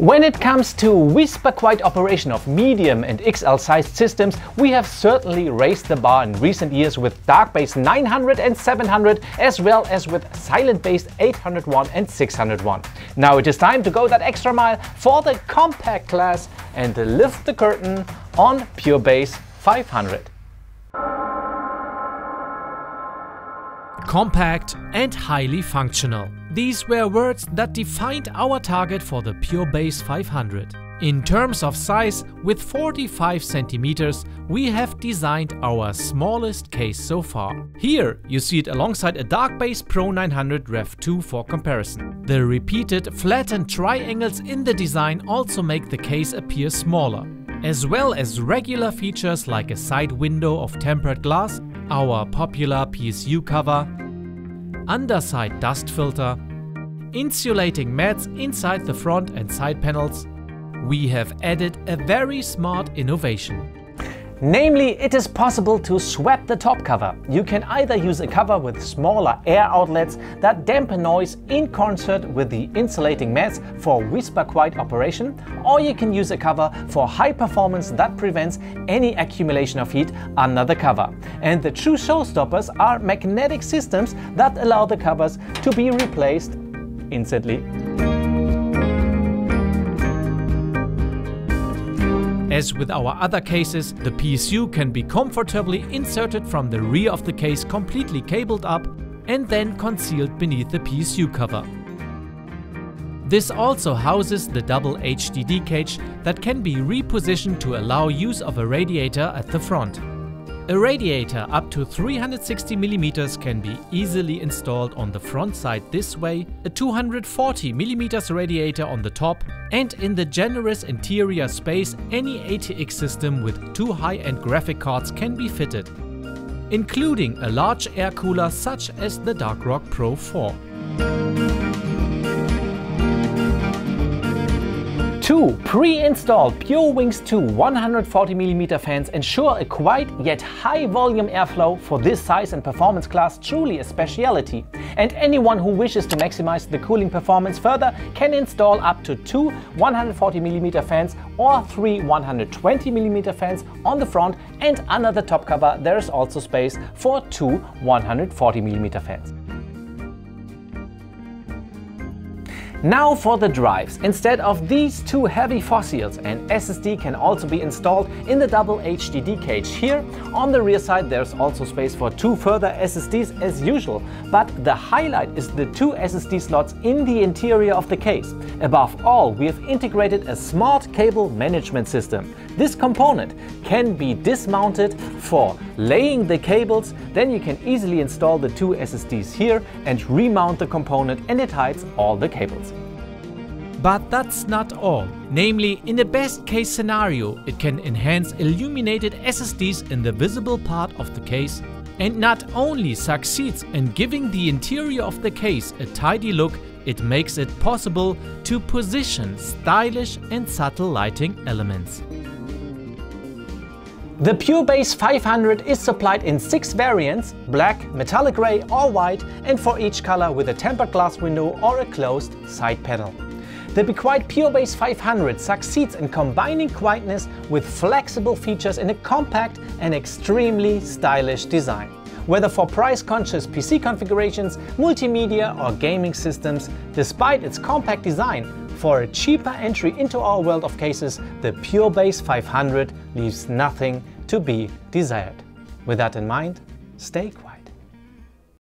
When it comes to whisper quiet operation of medium and XL sized systems, we have certainly raised the bar in recent years with Darkbase 900 and 700 as well as with Silentbase 801 and 601. Now it is time to go that extra mile for the compact class and lift the curtain on PureBase 500. Compact and highly functional. These were words that defined our target for the PureBase 500. In terms of size, with 45 centimeters, we have designed our smallest case so far. Here you see it alongside a Darkbase Pro 900 Rev 2 for comparison. The repeated flattened triangles in the design also make the case appear smaller, as well as regular features like a side window of tempered glass, our popular PSU cover, underside dust filter, insulating mats inside the front and side panels, we have added a very smart innovation. Namely, it is possible to swap the top cover. You can either use a cover with smaller air outlets that dampen noise in concert with the insulating mats for whisper quiet operation, or you can use a cover for high performance that prevents any accumulation of heat under the cover. And the true showstoppers are magnetic systems that allow the covers to be replaced instantly. As with our other cases, the PSU can be comfortably inserted from the rear of the case completely cabled up and then concealed beneath the PSU cover. This also houses the double HDD cage that can be repositioned to allow use of a radiator at the front. A radiator up to 360mm can be easily installed on the front side this way, a 240mm radiator on the top, and in the generous interior space any ATX system with two high-end graphic cards can be fitted, including a large air cooler such as the Darkrock Pro 4. Two pre-installed PureWings 2 140mm fans ensure a quiet yet high volume airflow for this size and performance class truly a speciality. And anyone who wishes to maximize the cooling performance further can install up to two 140mm fans or three 120mm fans on the front and under the top cover there is also space for two 140mm fans. Now for the drives. Instead of these two heavy fossils, an SSD can also be installed in the double HDD cage. Here on the rear side there's also space for two further SSDs as usual, but the highlight is the two SSD slots in the interior of the case. Above all, we have integrated a smart cable management system. This component can be dismounted for laying the cables, then you can easily install the two SSDs here and remount the component and it hides all the cables. But that's not all. Namely, in the best case scenario, it can enhance illuminated SSDs in the visible part of the case and not only succeeds in giving the interior of the case a tidy look, it makes it possible to position stylish and subtle lighting elements. The PureBase 500 is supplied in six variants, black, metallic grey or white, and for each color with a tempered glass window or a closed side panel. The Be Quiet PureBase 500 succeeds in combining quietness with flexible features in a compact and extremely stylish design. Whether for price-conscious PC configurations, multimedia or gaming systems, despite its compact design, for a cheaper entry into our world of cases, the PureBase 500 leaves nothing to be desired. With that in mind, stay quiet.